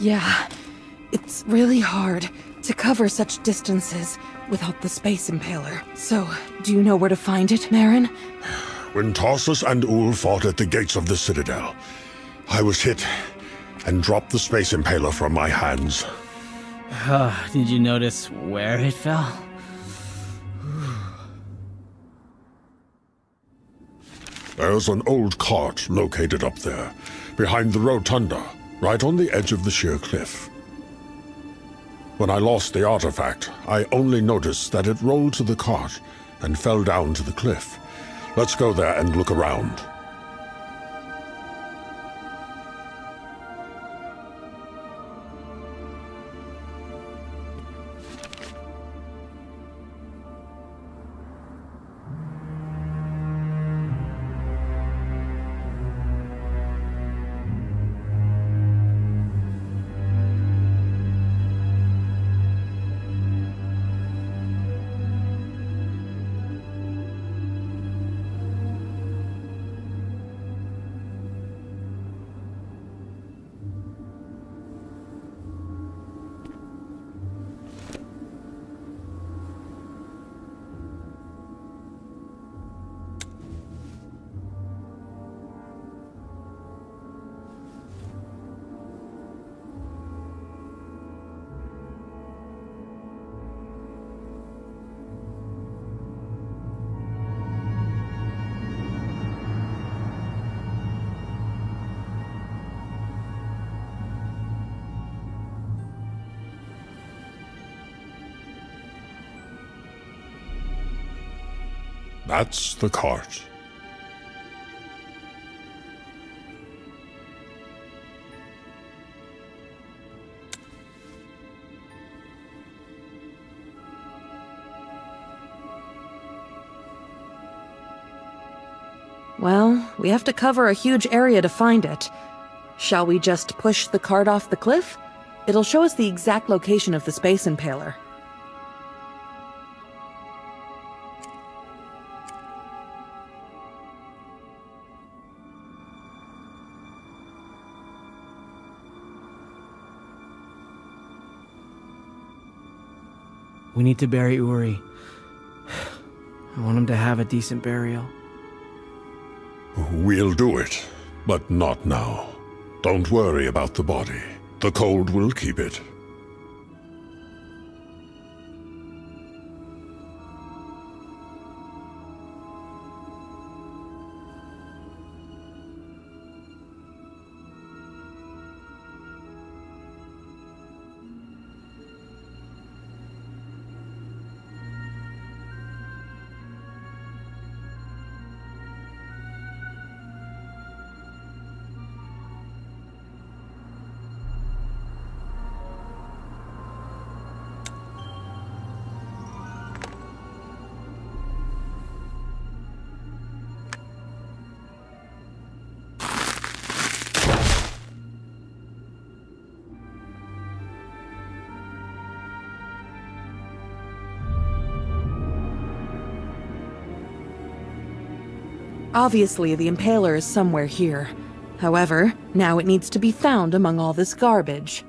Yeah, it's really hard to cover such distances without the space impaler. So, do you know where to find it, Marin? When Tarsus and Ul fought at the gates of the Citadel, I was hit and dropped the space impaler from my hands. Uh, did you notice where it fell? There's an old cart located up there, behind the rotunda, right on the edge of the sheer cliff. When I lost the artifact, I only noticed that it rolled to the cart and fell down to the cliff. Let's go there and look around. That's the cart. Well, we have to cover a huge area to find it. Shall we just push the cart off the cliff? It'll show us the exact location of the space impaler. We need to bury Uri. I want him to have a decent burial. We'll do it, but not now. Don't worry about the body. The cold will keep it. Obviously, the impaler is somewhere here. However, now it needs to be found among all this garbage.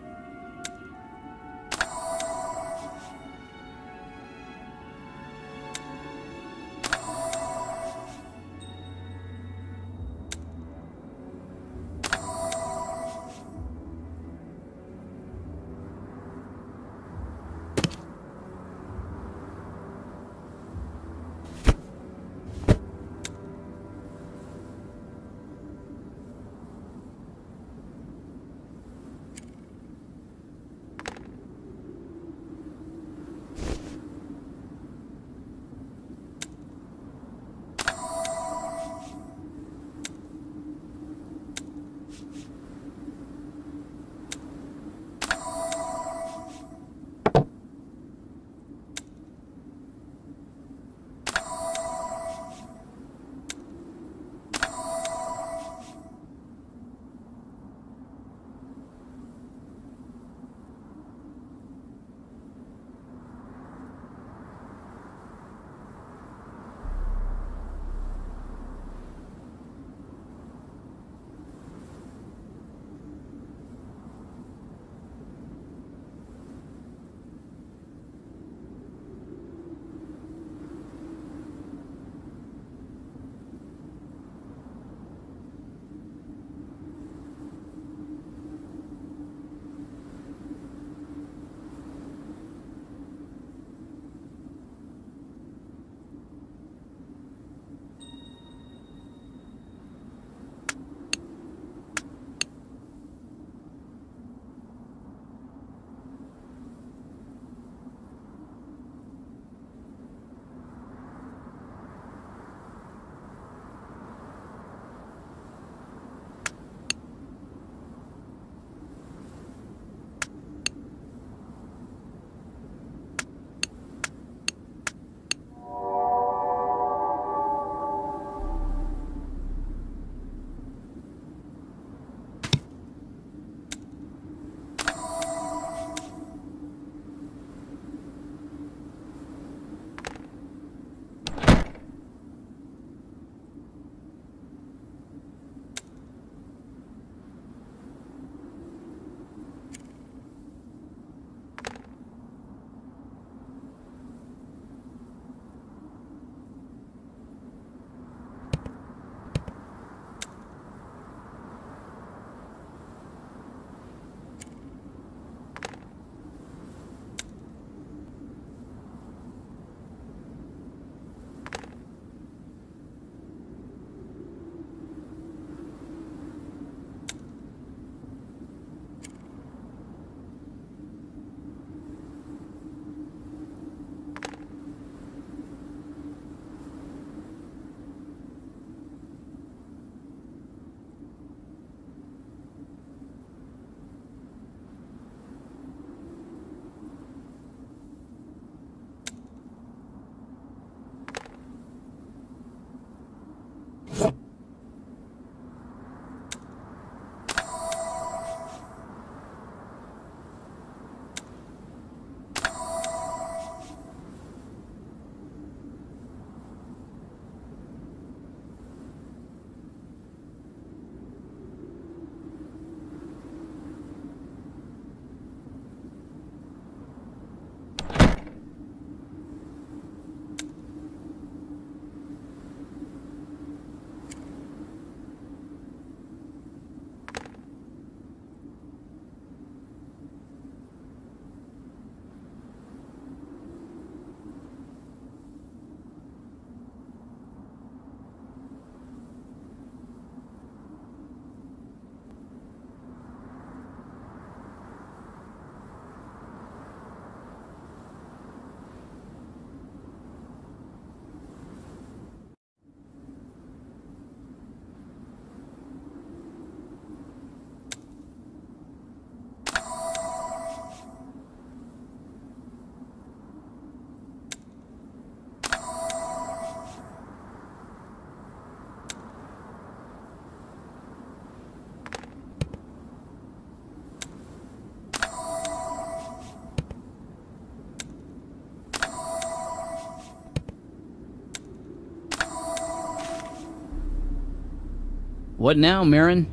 What now, Merrin?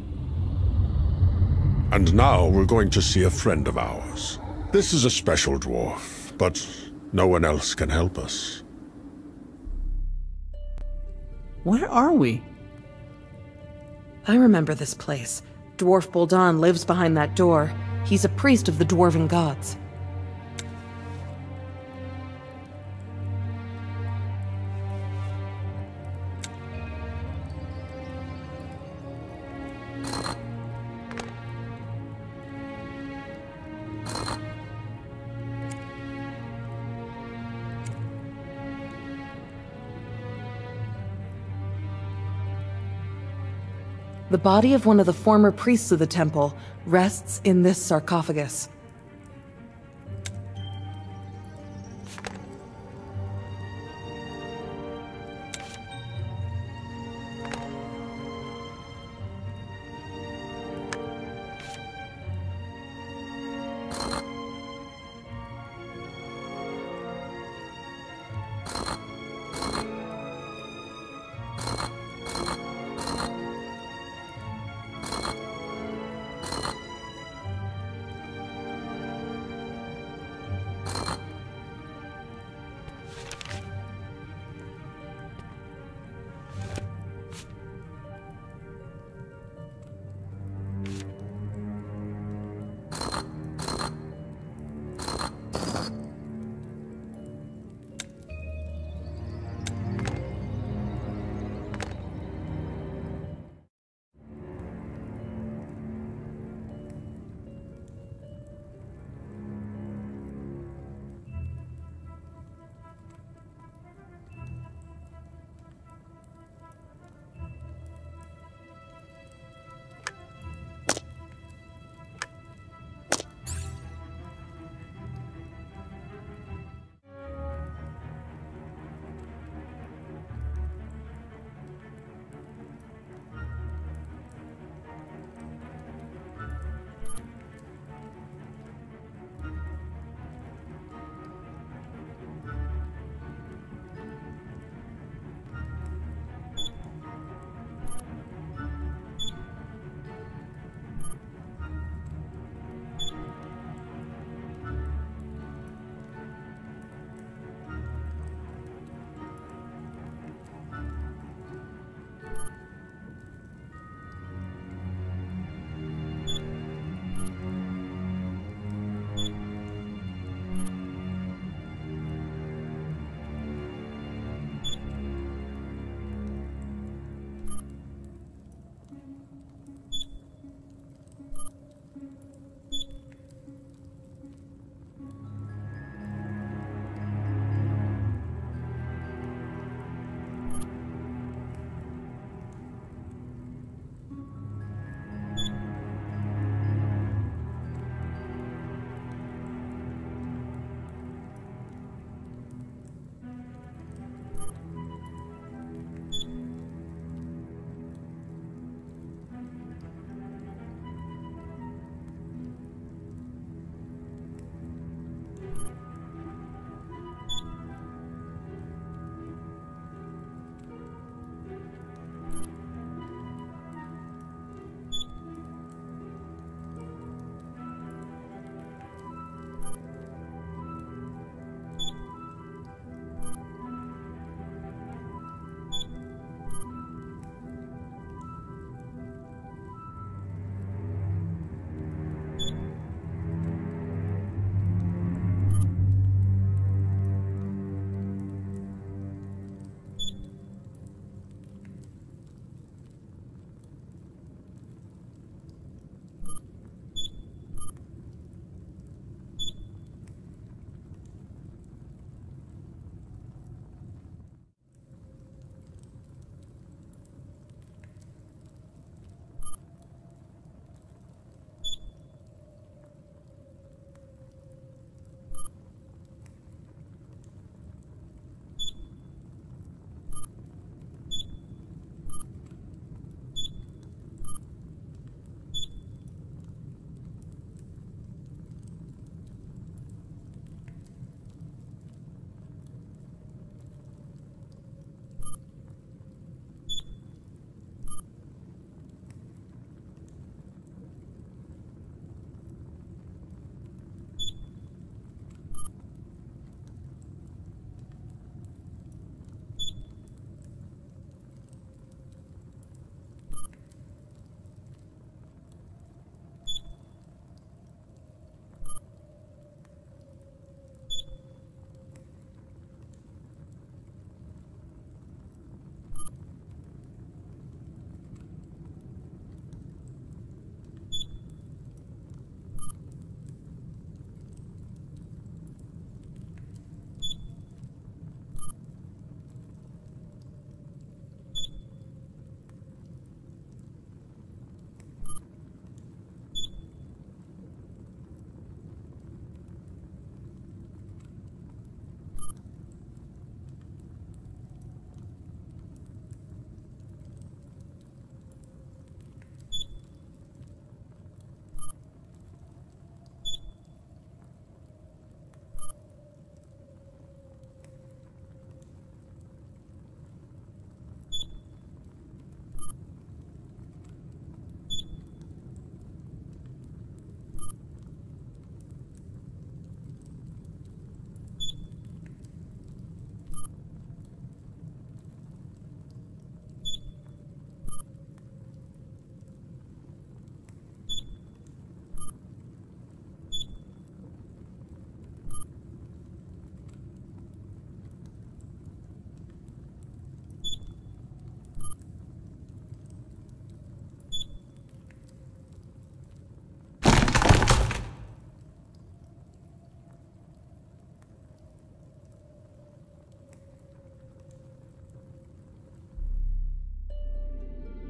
And now we're going to see a friend of ours. This is a special dwarf, but no one else can help us. Where are we? I remember this place. Dwarf Buldan lives behind that door. He's a priest of the Dwarven gods. The body of one of the former priests of the temple rests in this sarcophagus.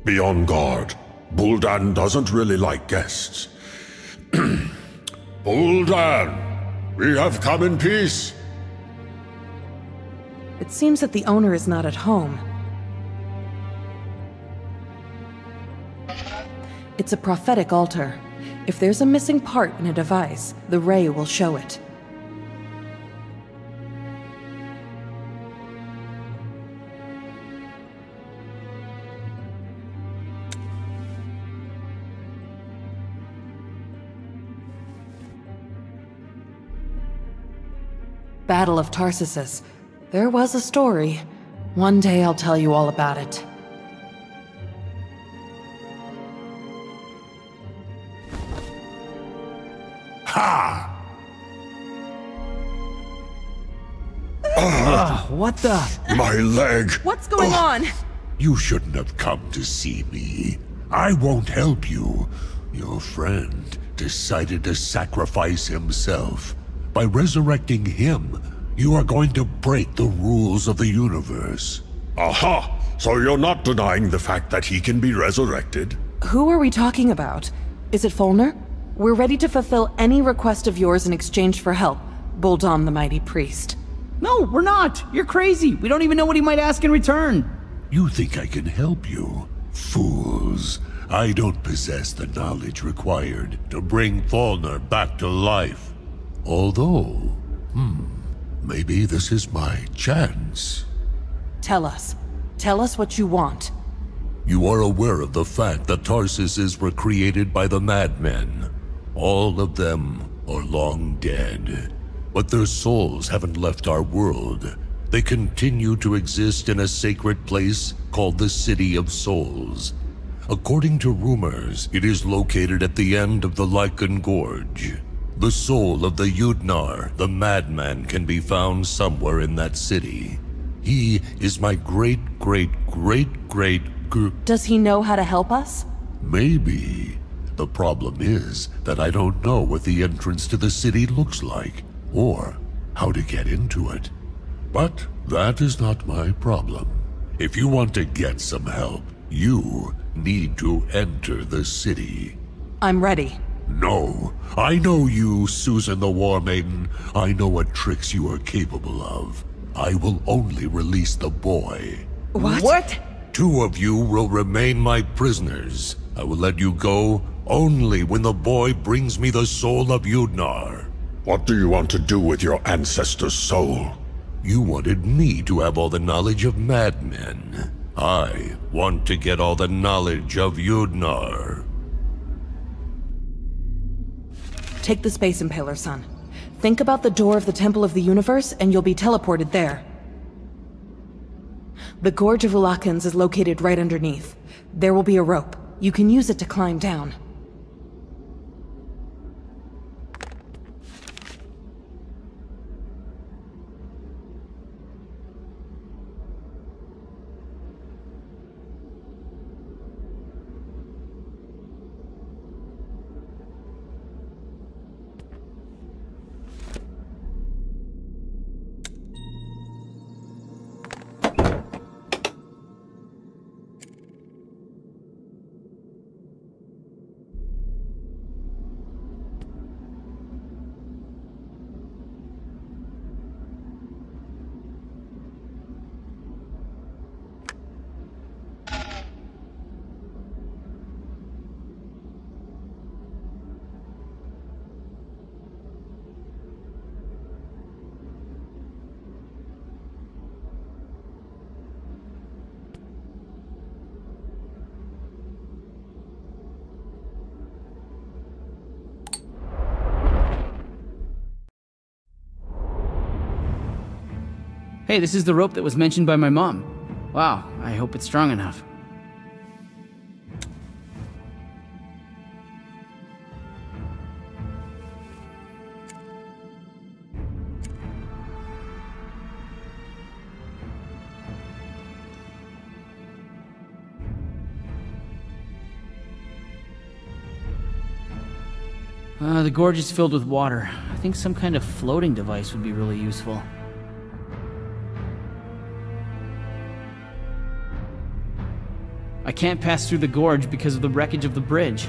Be on guard. Buldan doesn't really like guests. Buldan, we have come in peace. It seems that the owner is not at home. It's a prophetic altar. If there's a missing part in a device, the ray will show it. Battle of Tarsussus. There was a story. One day I'll tell you all about it. Ha! Ah, what the? My leg! What's going oh. on? You shouldn't have come to see me. I won't help you. Your friend decided to sacrifice himself. By resurrecting him, you are going to break the rules of the universe. Aha! So you're not denying the fact that he can be resurrected? Who are we talking about? Is it Falner? We're ready to fulfill any request of yours in exchange for help, Buldan the Mighty Priest. No, we're not. You're crazy. We don't even know what he might ask in return. You think I can help you? Fools. I don't possess the knowledge required to bring Falner back to life. Although, hmm, maybe this is my chance. Tell us. Tell us what you want. You are aware of the fact that Tarsuses were created by the madmen. All of them are long dead. But their souls haven't left our world. They continue to exist in a sacred place called the City of Souls. According to rumors, it is located at the end of the Lycan Gorge. The soul of the Yudnar, the madman, can be found somewhere in that city. He is my great, great, great, great, gr- Does he know how to help us? Maybe. The problem is that I don't know what the entrance to the city looks like, or how to get into it. But that is not my problem. If you want to get some help, you need to enter the city. I'm ready. No, I know you, Susan the War Maiden. I know what tricks you are capable of. I will only release the boy. What? What? Two of you will remain my prisoners. I will let you go only when the boy brings me the soul of Yudnar. What do you want to do with your ancestor's soul? You wanted me to have all the knowledge of madmen. I want to get all the knowledge of Yudnar. Take the Space Impaler, son. Think about the door of the Temple of the Universe, and you'll be teleported there. The Gorge of Ulakans is located right underneath. There will be a rope. You can use it to climb down. Hey, this is the rope that was mentioned by my mom. Wow, I hope it's strong enough. Uh, the gorge is filled with water. I think some kind of floating device would be really useful. Can't pass through the gorge because of the wreckage of the bridge.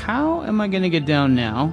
How am I gonna get down now?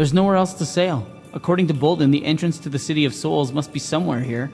There's nowhere else to sail. According to Buldan, the entrance to the City of Souls must be somewhere here.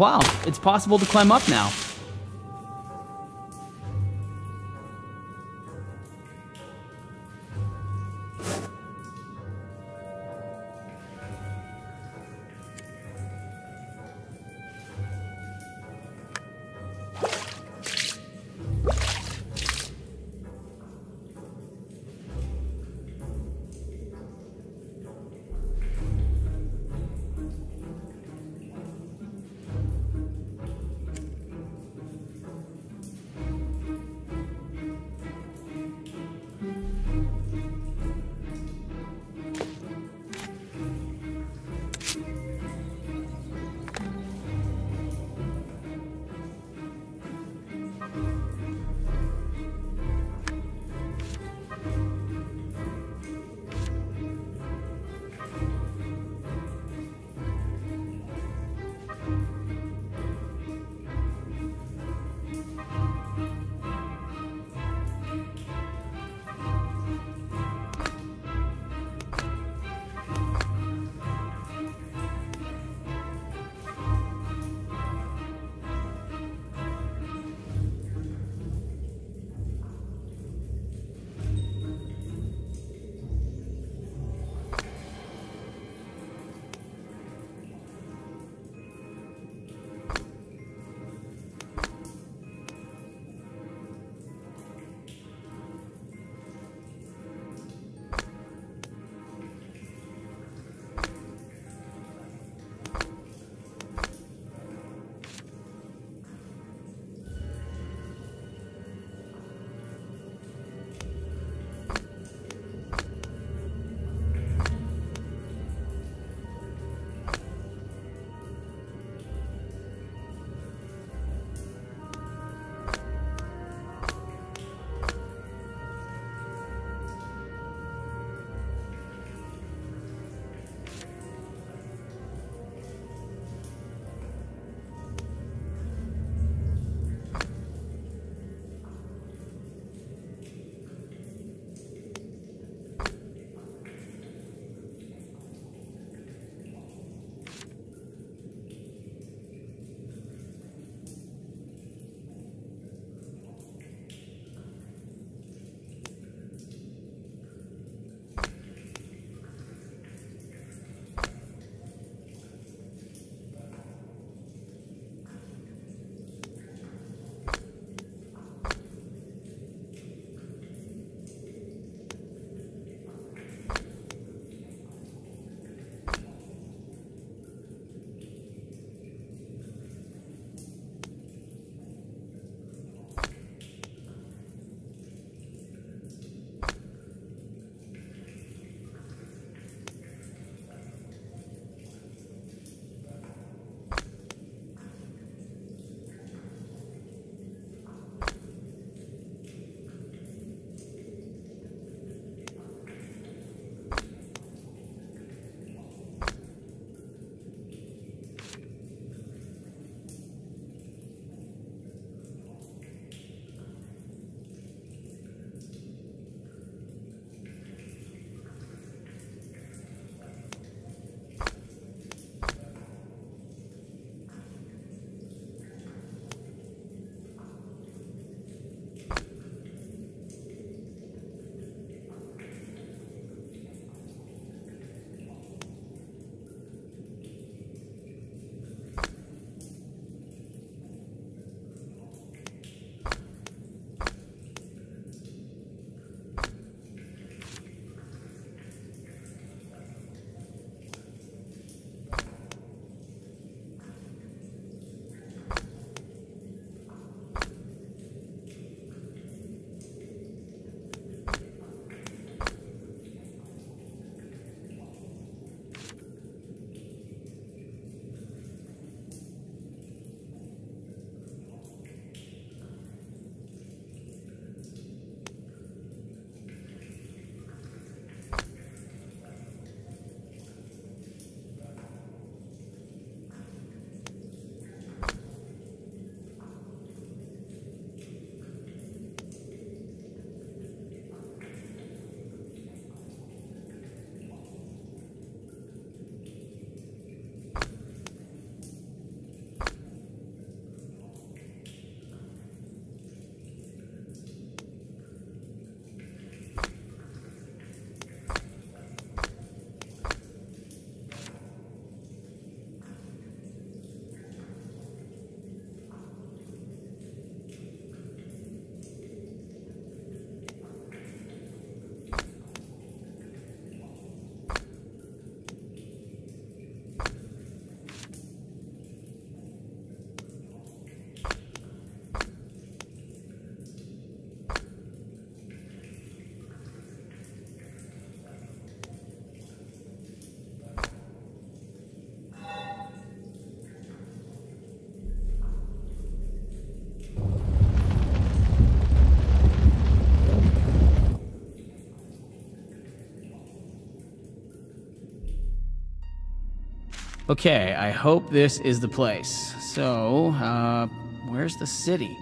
Wow, it's possible to climb up now. Okay, I hope this is the place. So, uh, where's the city?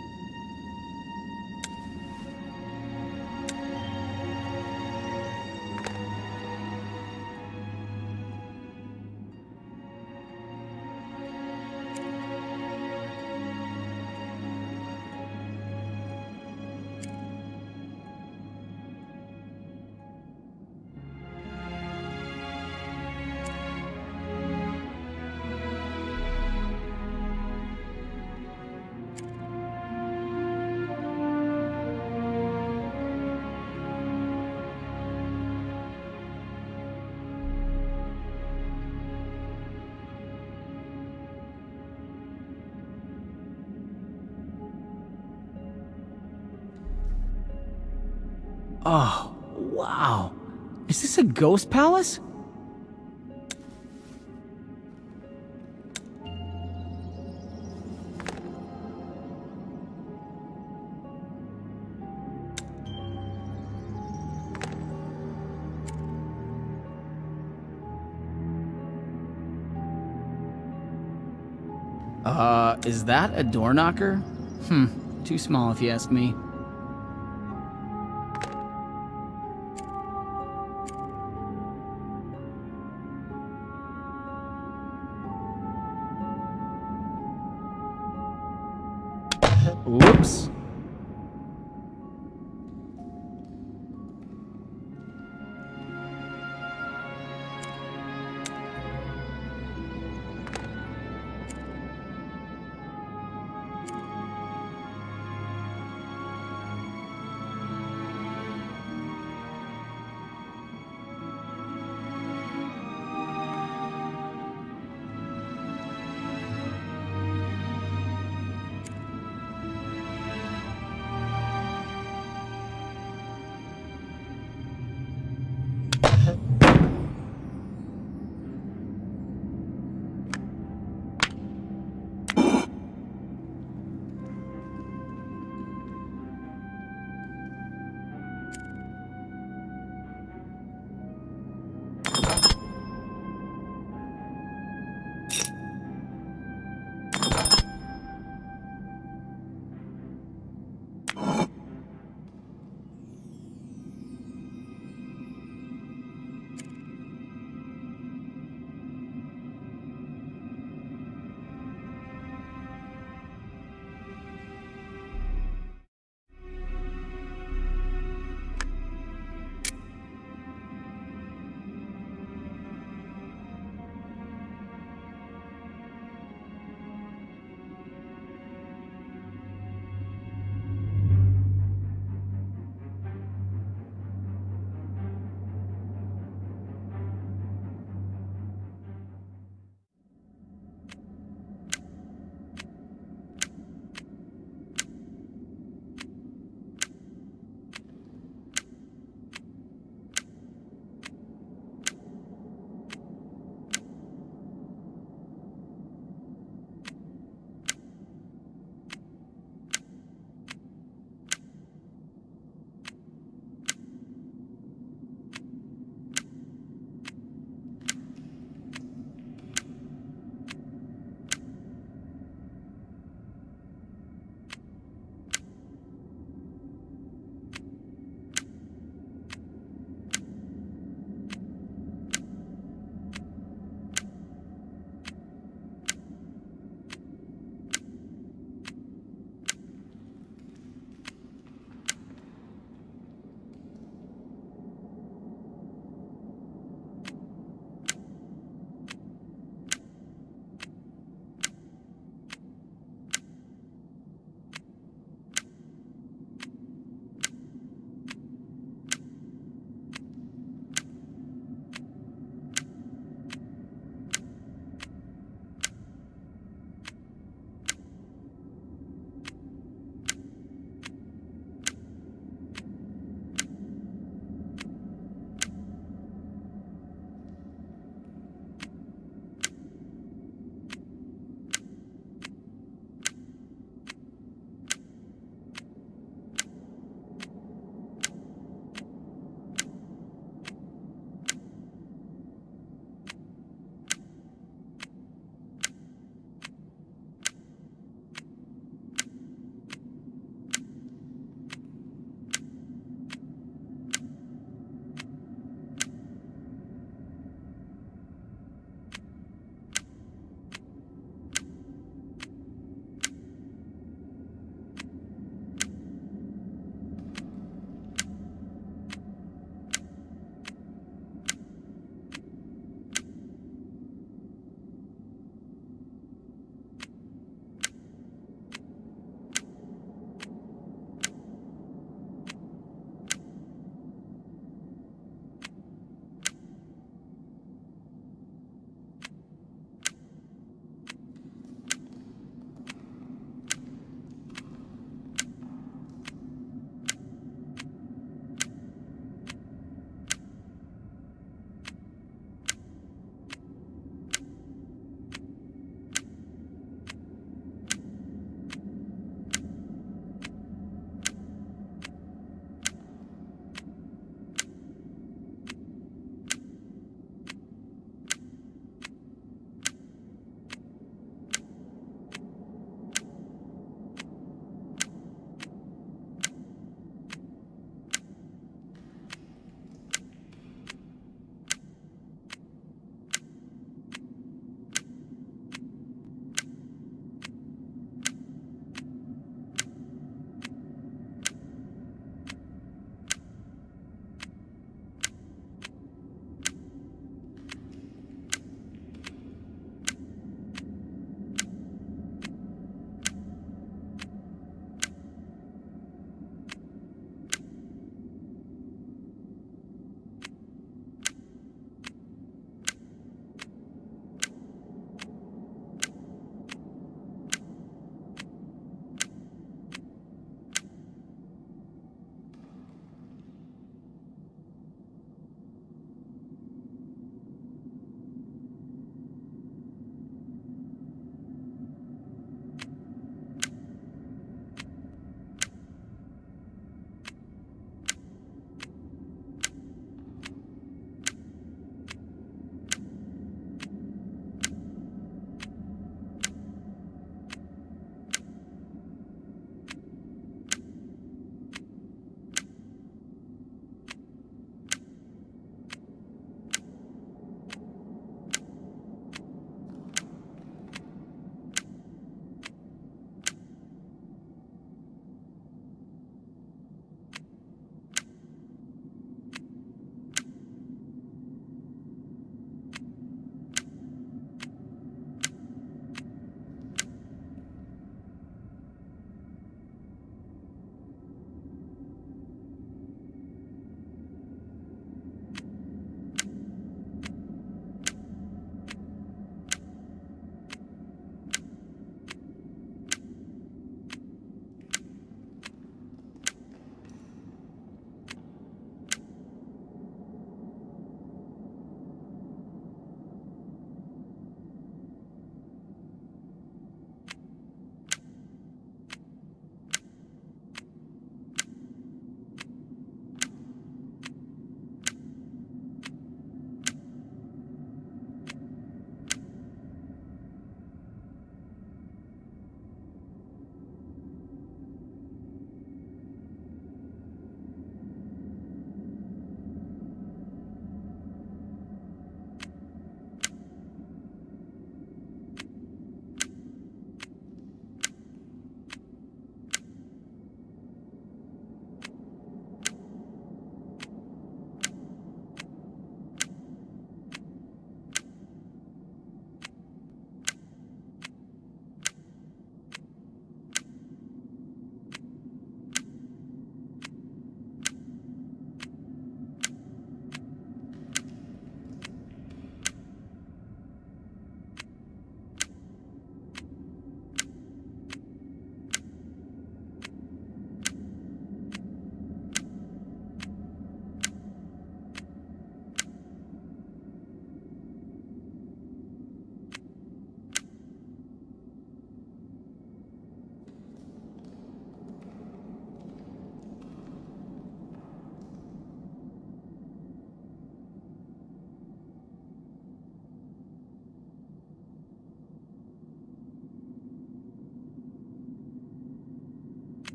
Oh, wow. Is this a ghost palace? Uh, is that a door knocker? Hmm, too small if you ask me.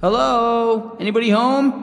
Hello? Anybody home?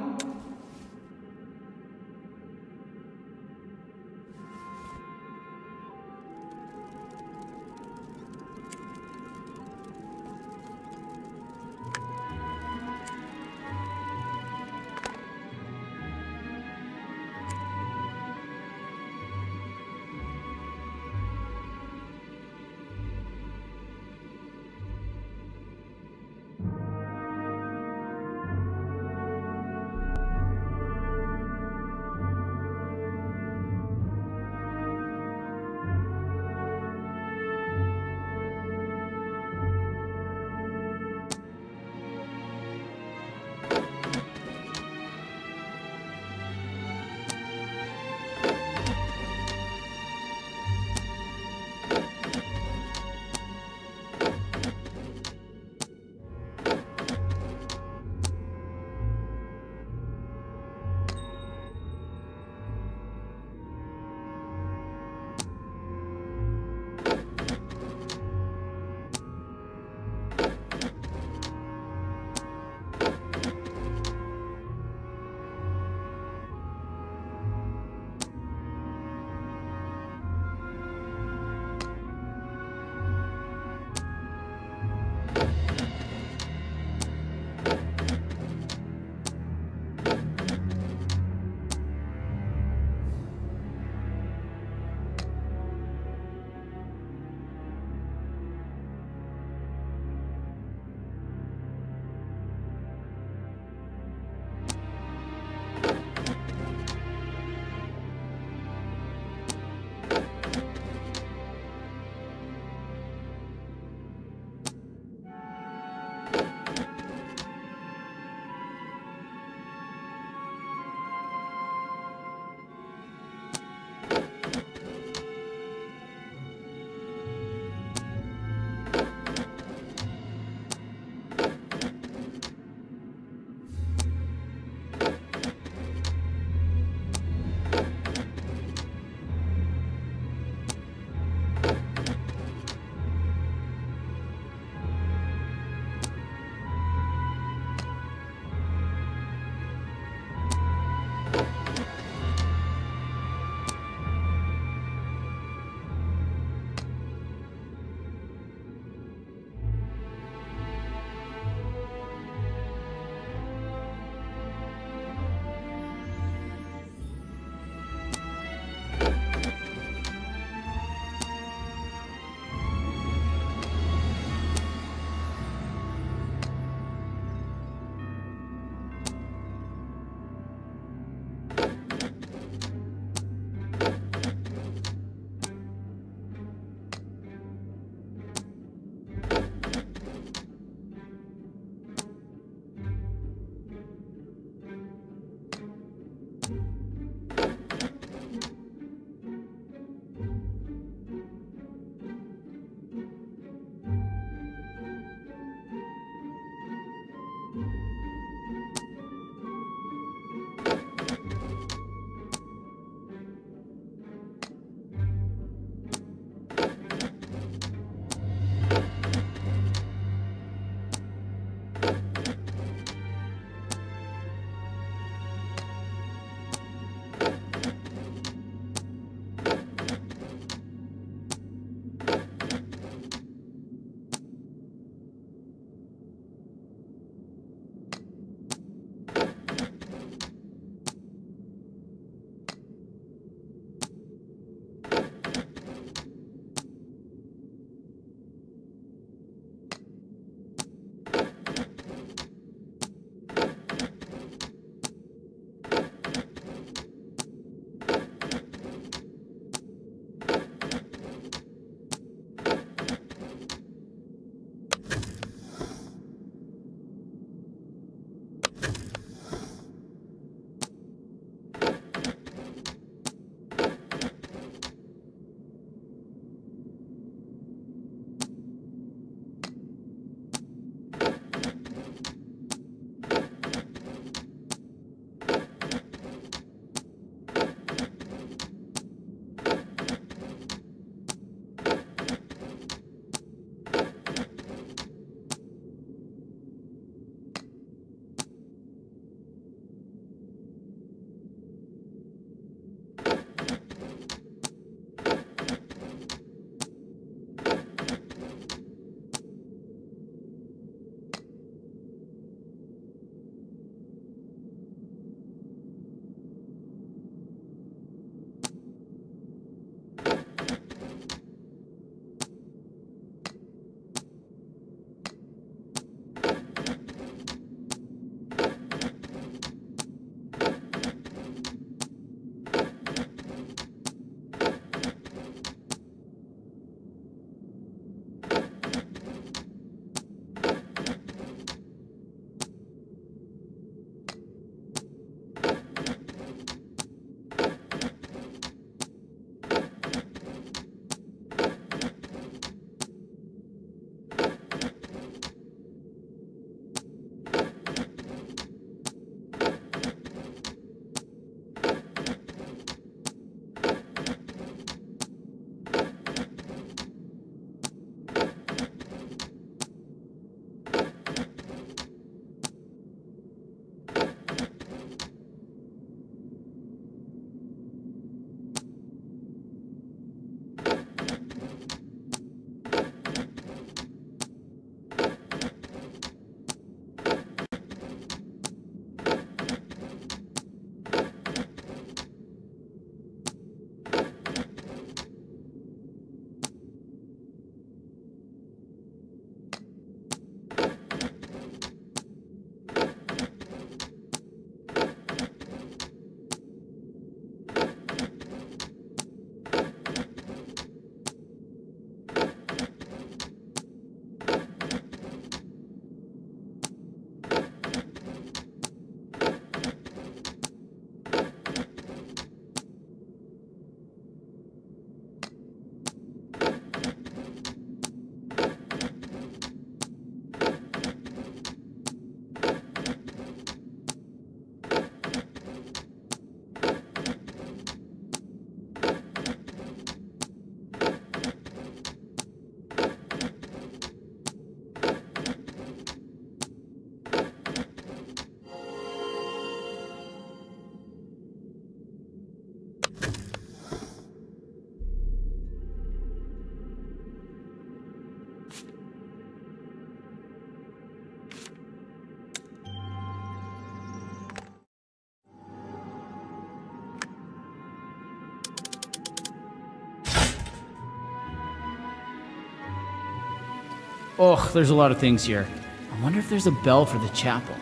Oh, there's a lot of things here. I wonder if there's a bell for the chapel.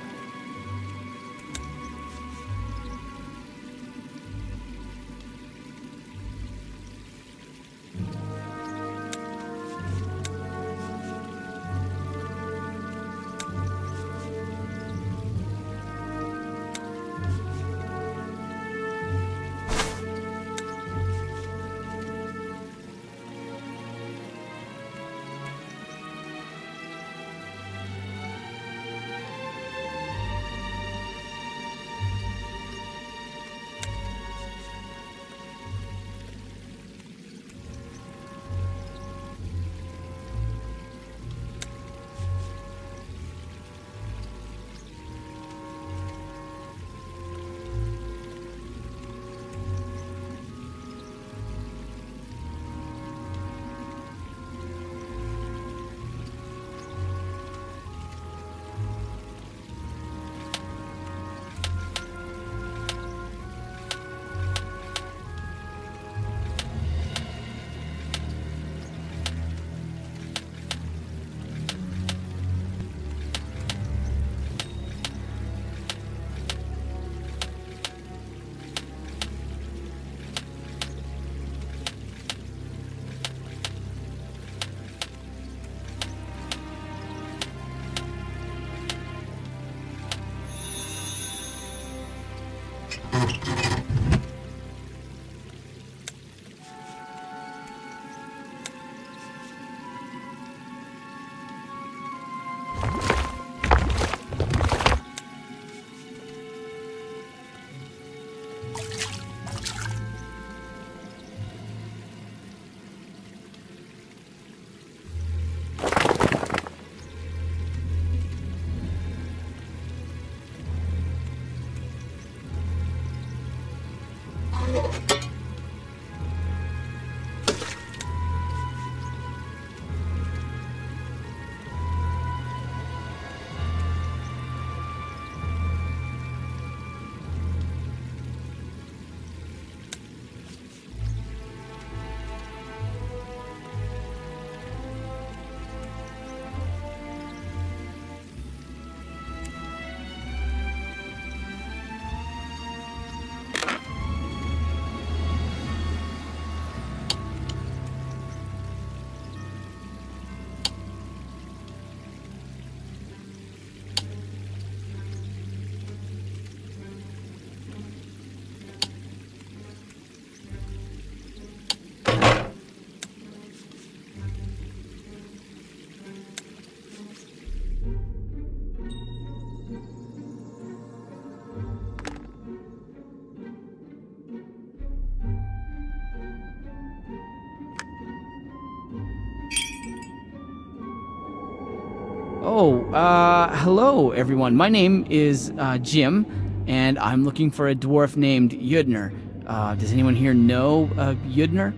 Oh, uh, hello everyone. My name is uh, Jim, and I'm looking for a dwarf named Yudner. Uh, does anyone here know uh, Yudner?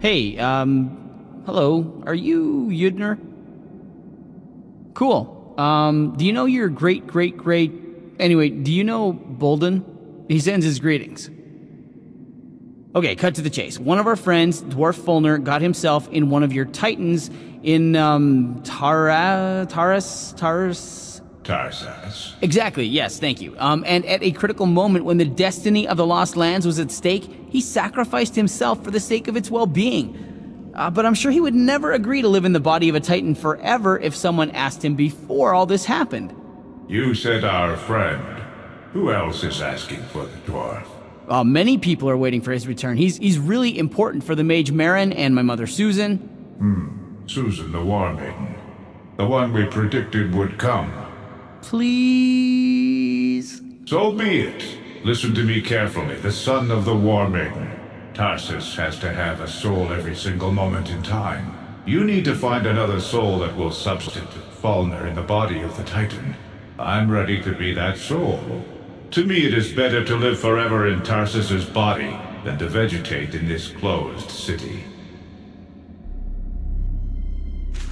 Hey, um, hello. Are you Yudner? Cool. Um, do you know your great, great, great. Anyway, do you know Buldan? He sends his greetings. Okay, cut to the chase. One of our friends, Dwarf Falner, got himself in one of your titans in um Tara Taras Taras Tarsas. Exactly, yes, thank you. Um, and at a critical moment when the destiny of the Lost Lands was at stake, he sacrificed himself for the sake of its well being. Uh, but I'm sure he would never agree to live in the body of a Titan forever if someone asked him before all this happened. You said our friend. Who else is asking for the dwarf? Uh, many people are waiting for his return. He's, he's really important for the Mage Marin and my mother Susan. Hmm. Susan the War Maiden. The one we predicted would come. Please. So be it. Listen to me carefully. The son of the War Maiden. Tarsus has to have a soul every single moment in time. You need to find another soul that will substitute Falner in the body of the Titan. I'm ready to be that soul. To me, it is better to live forever in Tarsus's body than to vegetate in this closed city.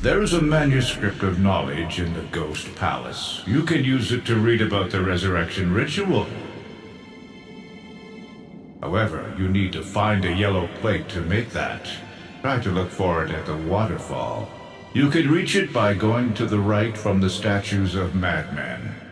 There is a manuscript of knowledge in the Ghost Palace. You can use it to read about the resurrection ritual. However, you need to find a yellow plate to make that. Try to look for it at the waterfall. You can reach it by going to the right from the statues of madmen.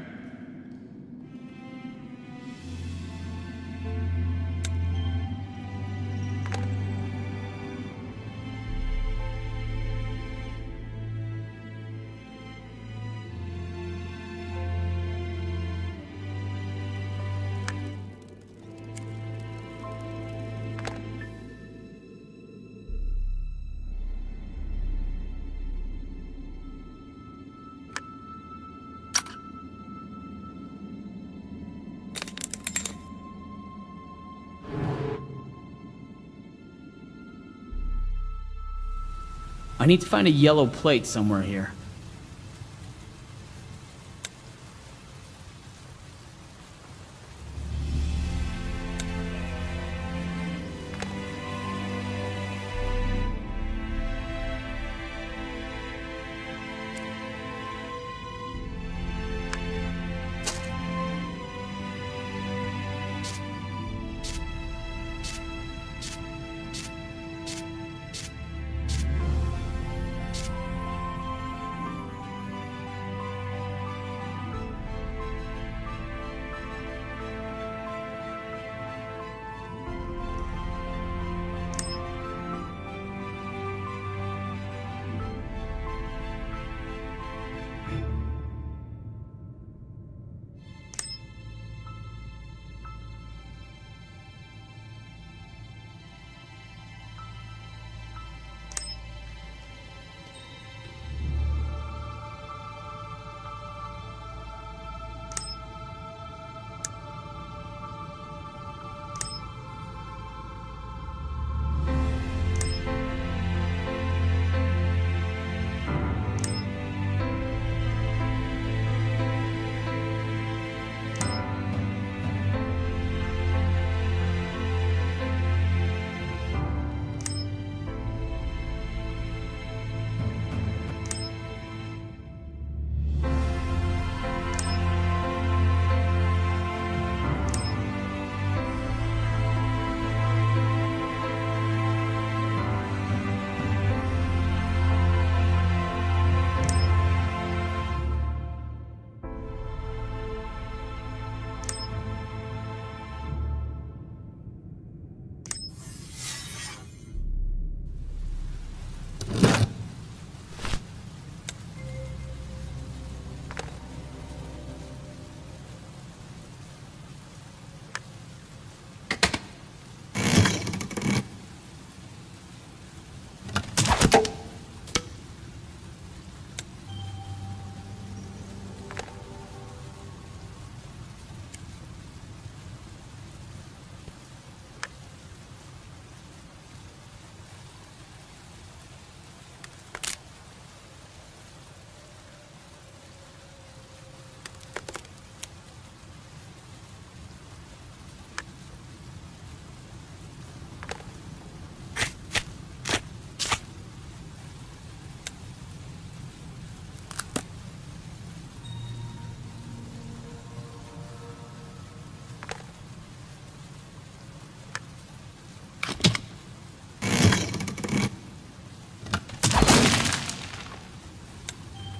I need to find a yellow plate somewhere here.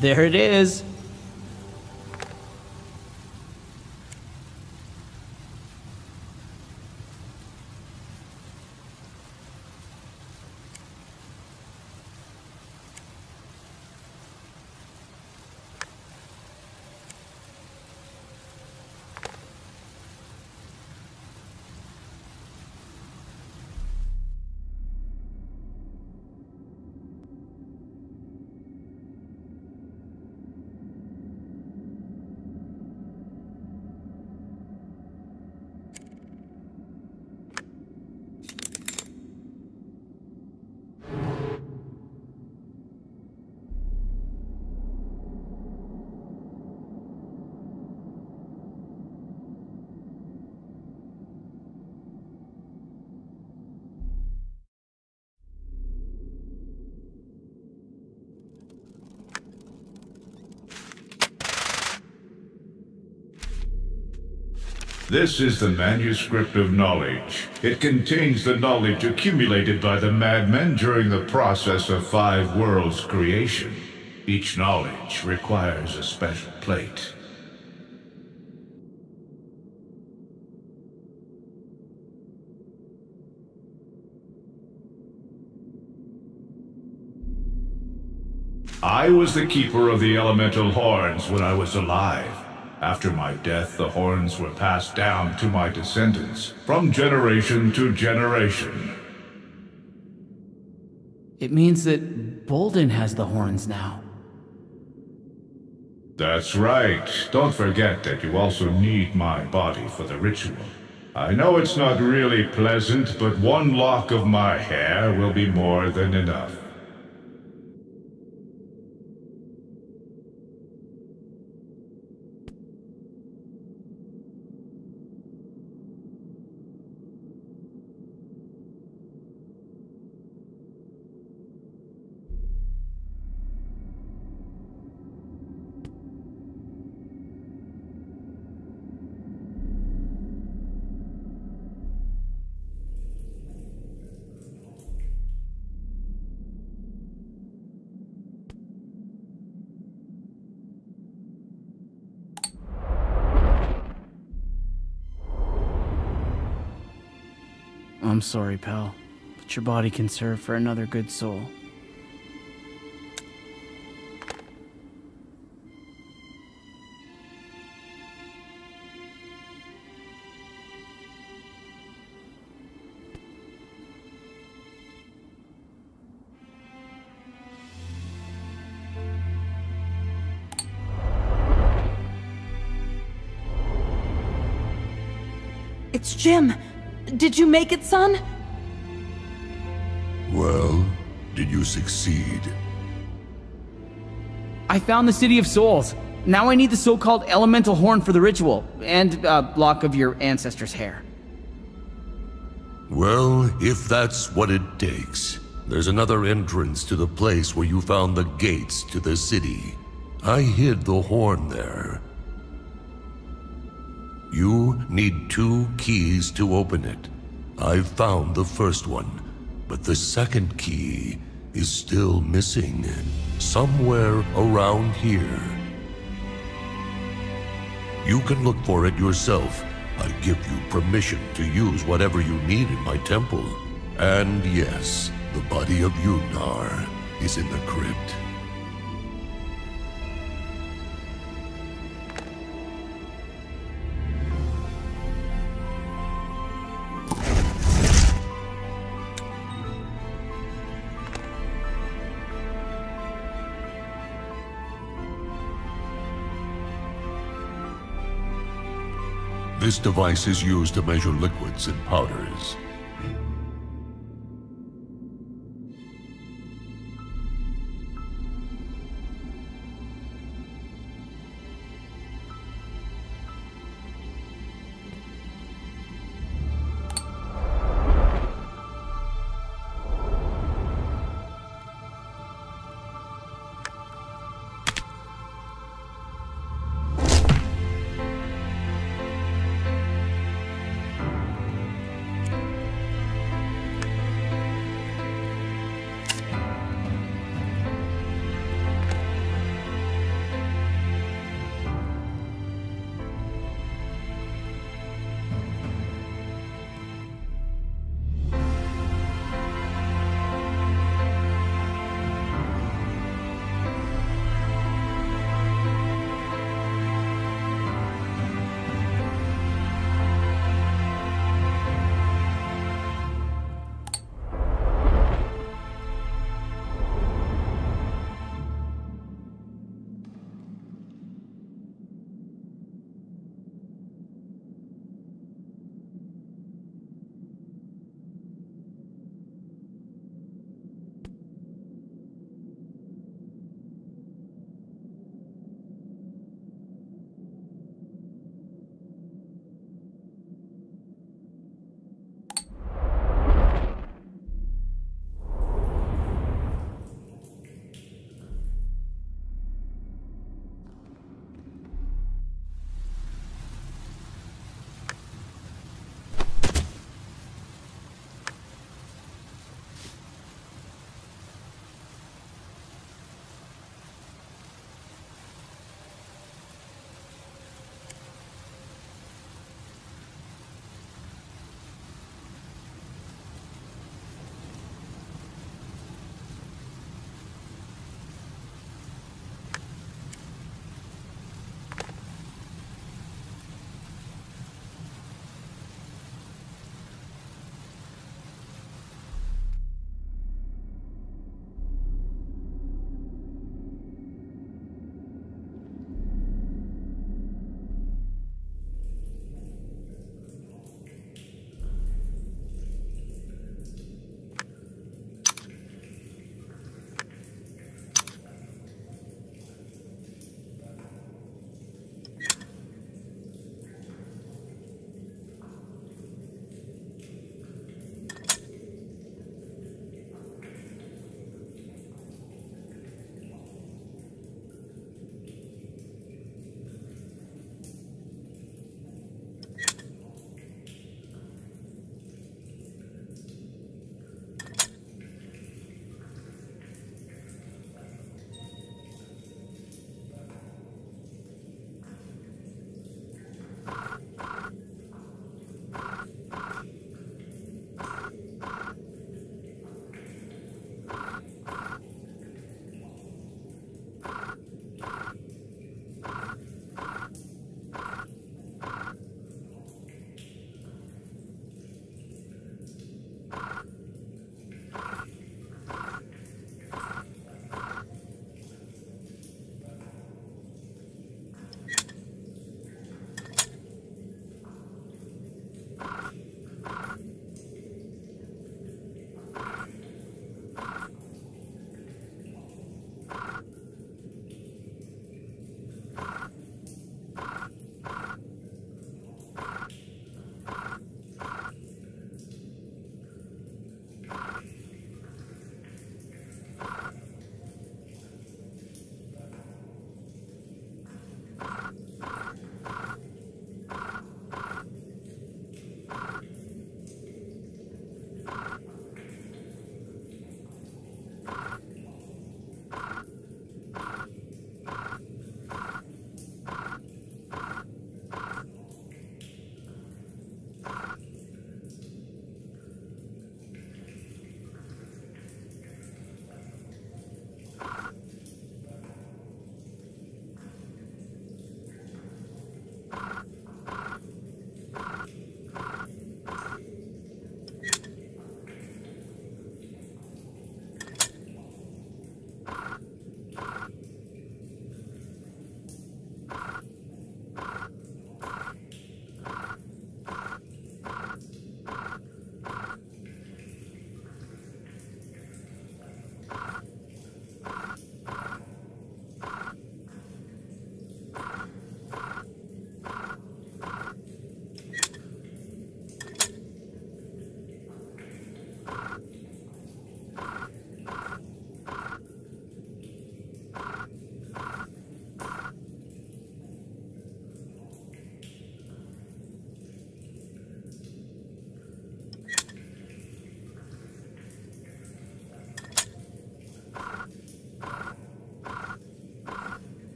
There it is. This is the manuscript of knowledge. It contains the knowledge accumulated by the madmen during the process of Five Worlds creation. Each knowledge requires a special plate. I was the keeper of the elemental horns when I was alive. After my death, the horns were passed down to my descendants, from generation to generation. It means that Buldan has the horns now. That's right. Don't forget that you also need my body for the ritual. I know it's not really pleasant, but one lock of my hair will be more than enough. I'm sorry, pal, but your body can serve for another good soul. It's Jim. Did you make it, son? Well, did you succeed? I found the City of Souls. Now I need the so-called elemental horn for the ritual, and a lock of your ancestors' hair. Well, if that's what it takes, there's another entrance to the place where you found the gates to the city. I hid the horn there. You need two keys to open it. I've found the first one, but the second key is still missing. Somewhere around here. You can look for it yourself. I give you permission to use whatever you need in my temple. And yes, the body of Yugnar is in the crypt. This device is used to measure liquids and powders.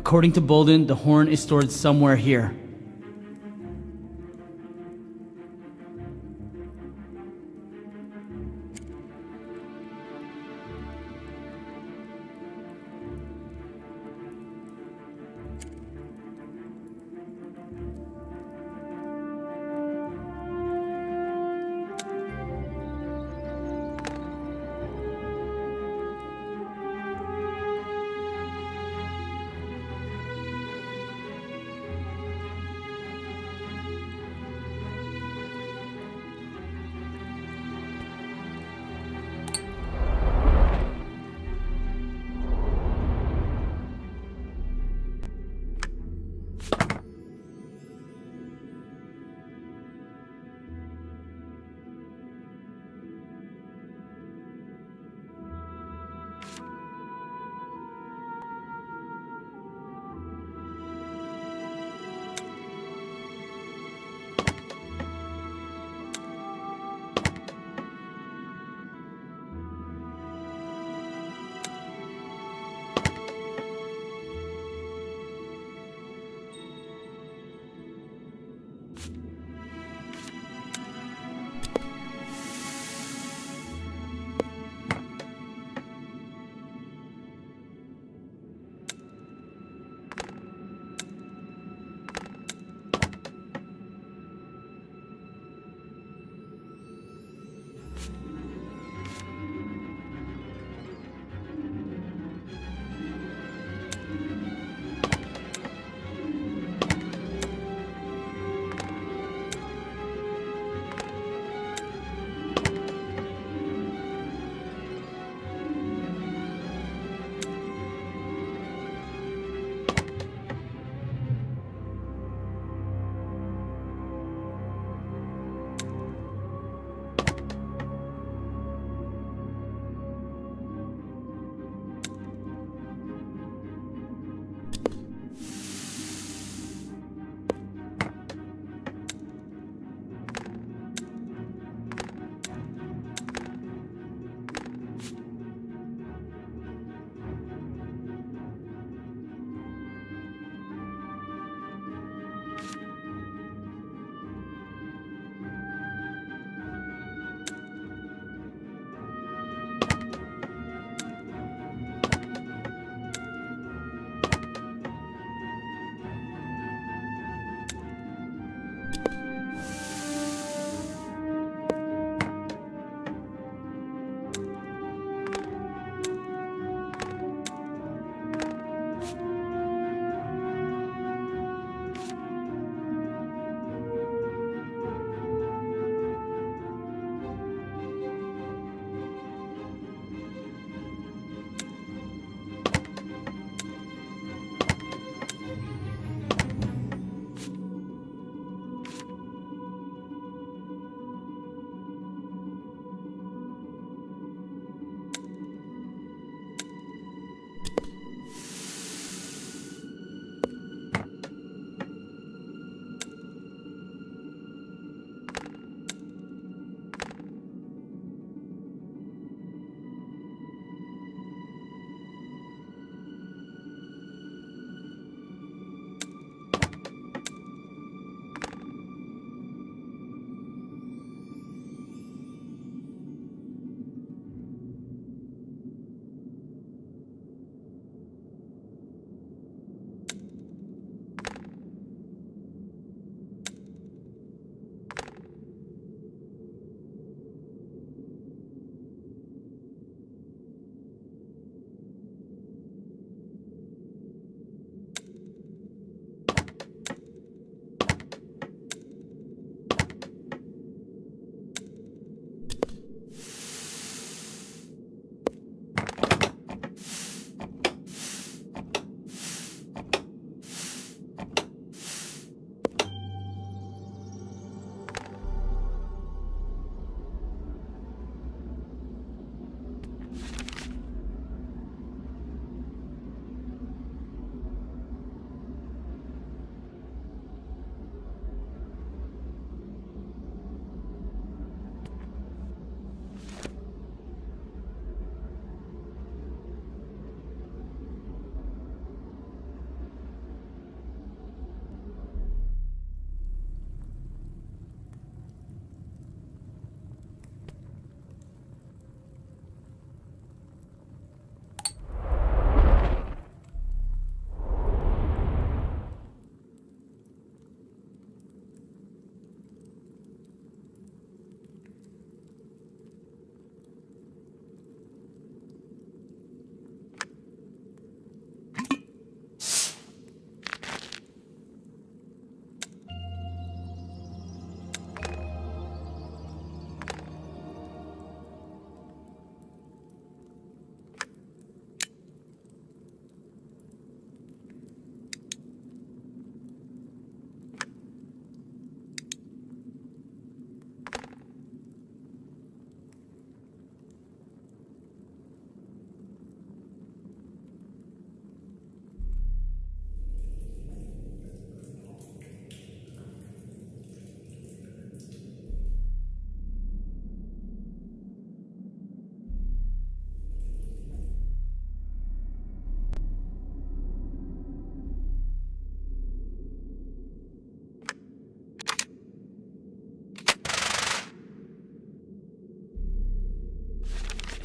According to Buldan, the horn is stored somewhere here.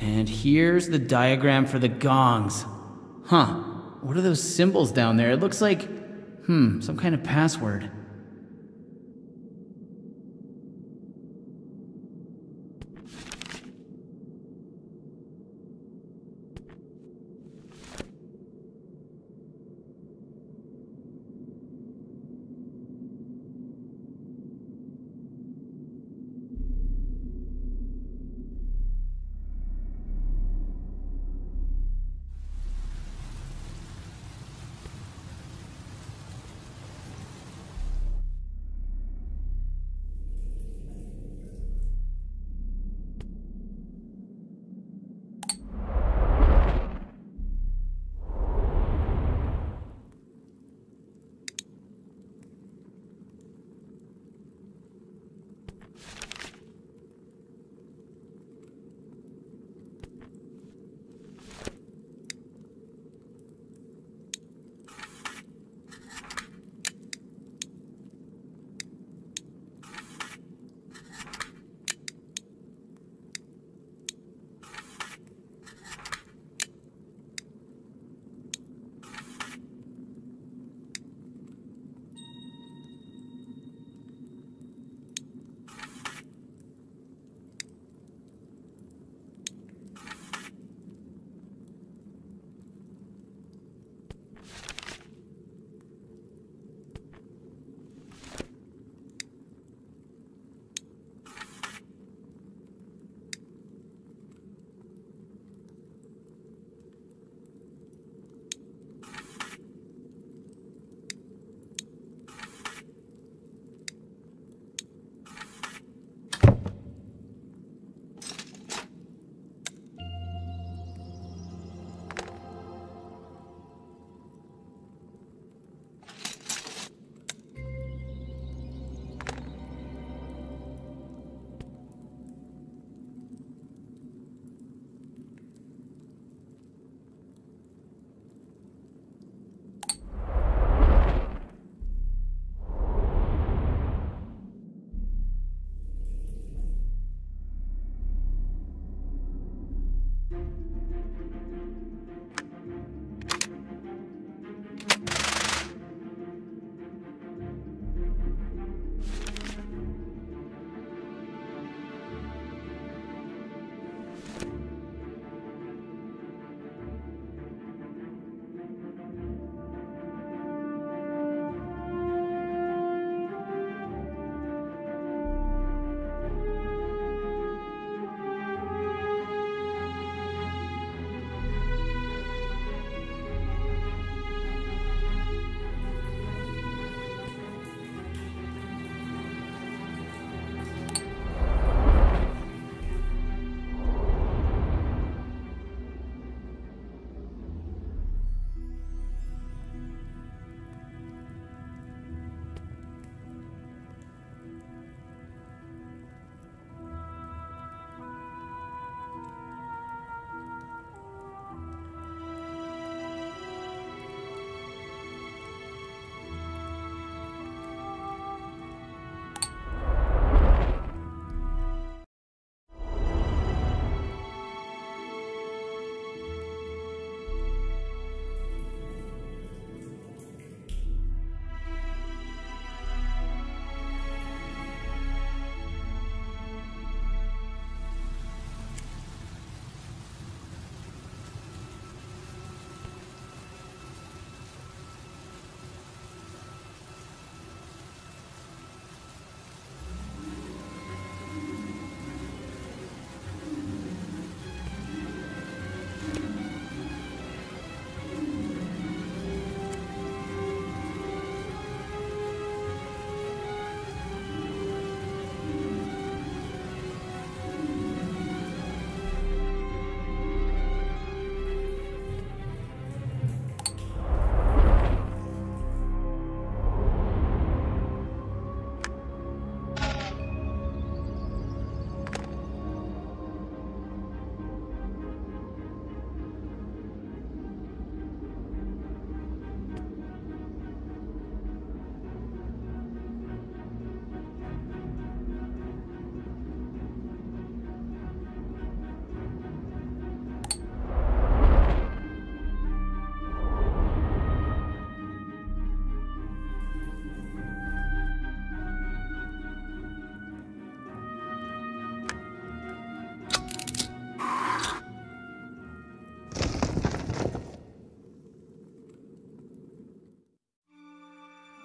And here's the diagram for the gongs. Huh. What are those symbols down there? It looks like, hmm, some kind of password.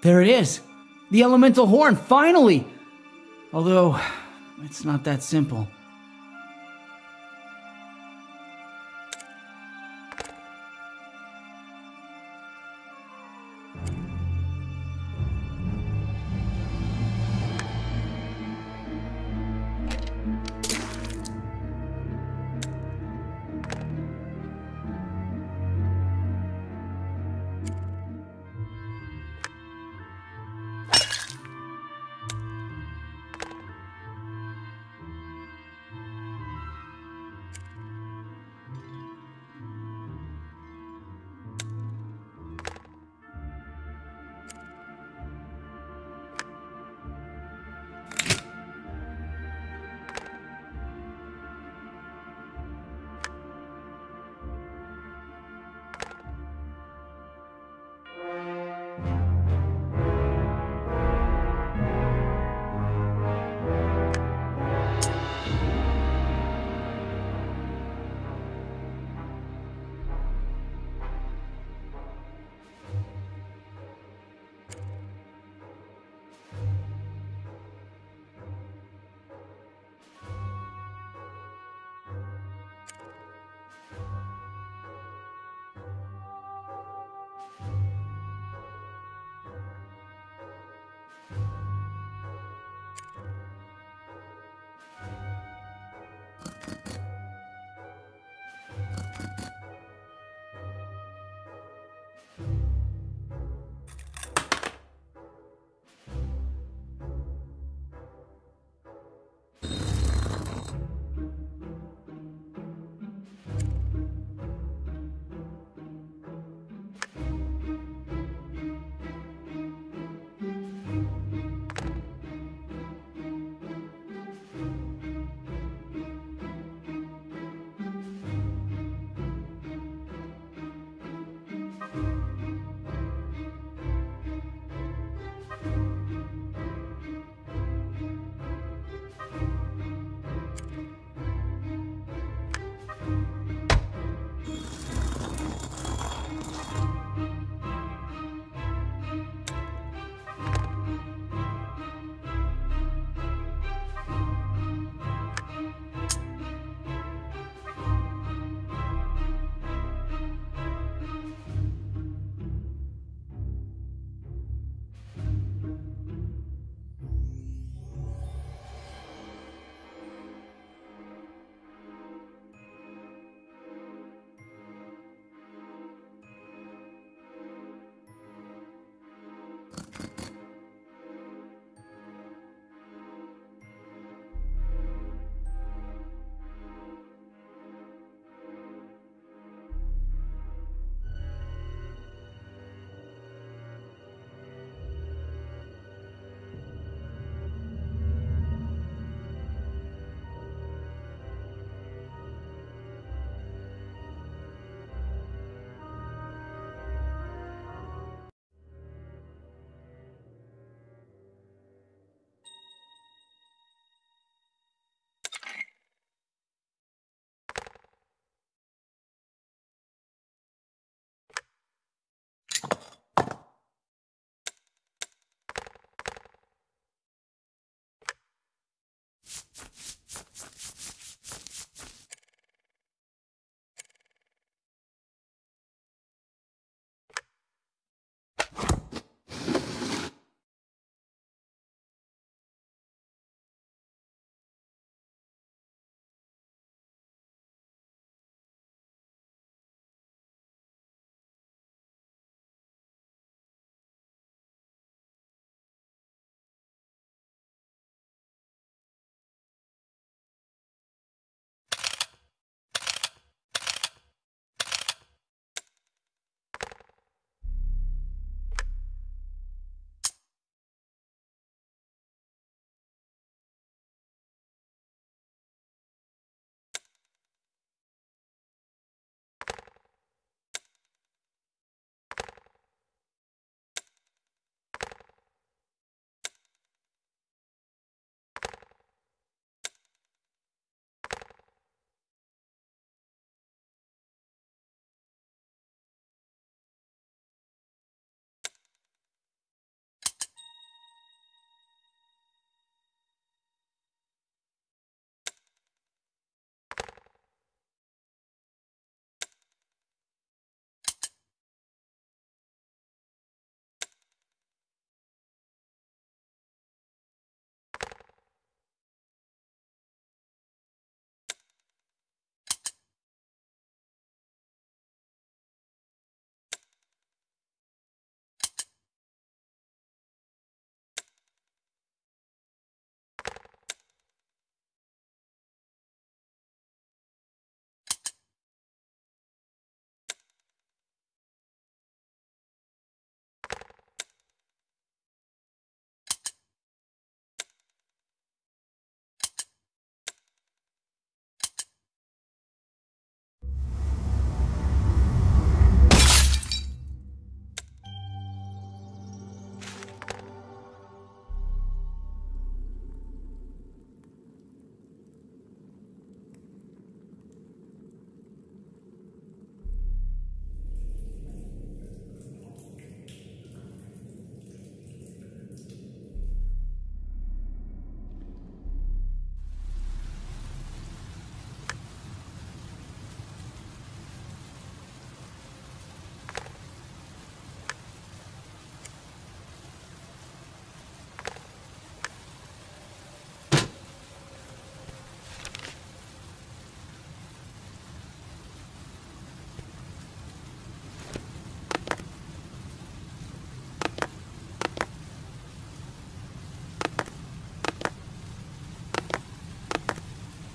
There it is. The elemental horn, finally! Although, it's not that simple.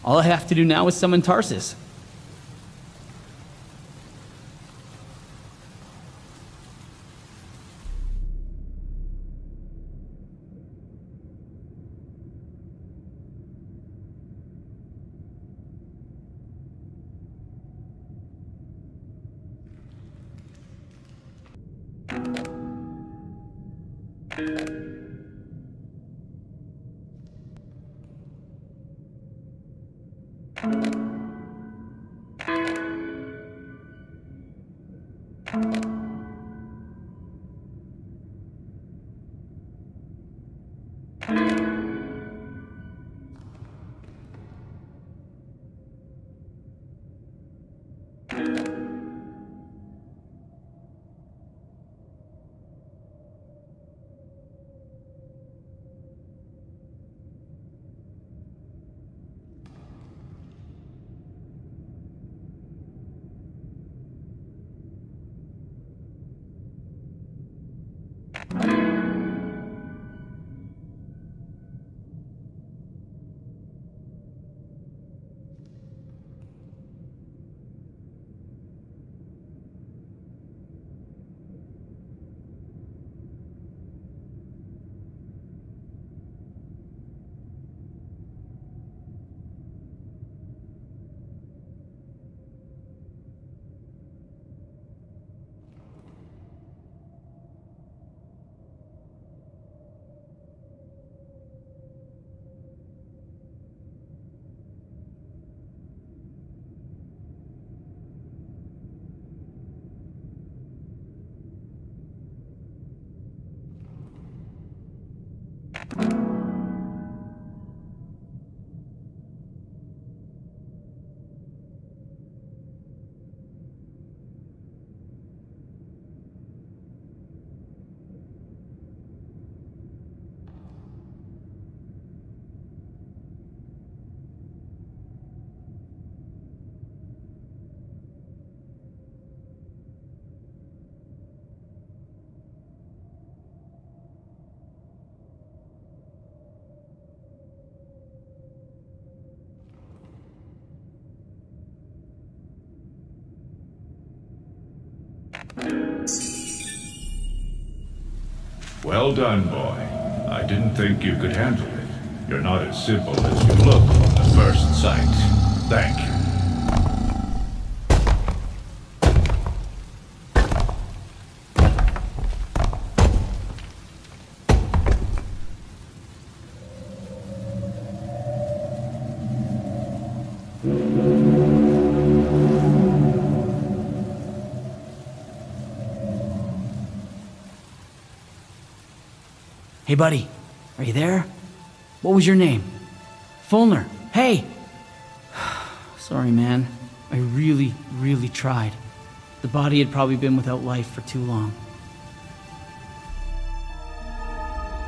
All I have to do now is summon Tarsus. Well done, boy. I didn't think you could handle it. You're not as simple as you look on the first sight. Thank you. Hey, buddy, are you there? What was your name? Falner. Hey! Sorry, man. I really, really tried. The body had probably been without life for too long.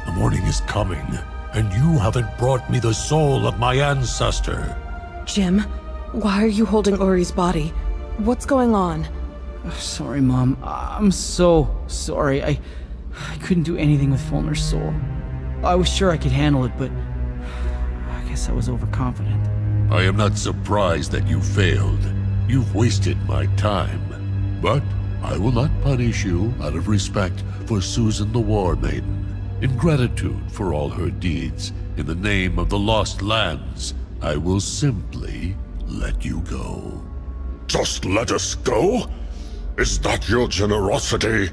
The morning is coming, and you haven't brought me the soul of my ancestor. Jim, why are you holding Uri's body? What's going on? Sorry, Mom. I'm so sorry. I. I couldn't do anything with Falner's soul. I was sure I could handle it, but I guess I was overconfident. I am not surprised that you failed. You've wasted my time. But I will not punish you out of respect for Susan the War Maiden. In gratitude for all her deeds, in the name of the Lost Lands, I will simply let you go. Just let us go? Is that your generosity?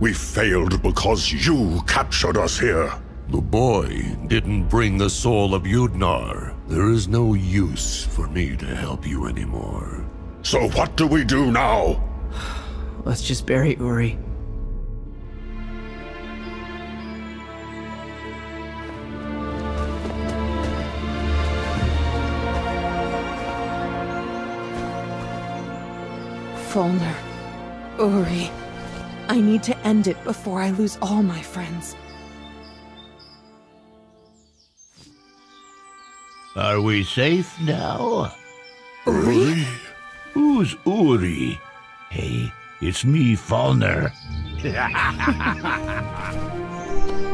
We failed because you captured us here. The boy didn't bring the soul of Yudnar. There is no use for me to help you anymore. So what do we do now? Let's just bury Uri. Falner. Uri. I need to end it before I lose all my friends. Are we safe now? Uri? Who's Uri? Hey, it's me, Falner.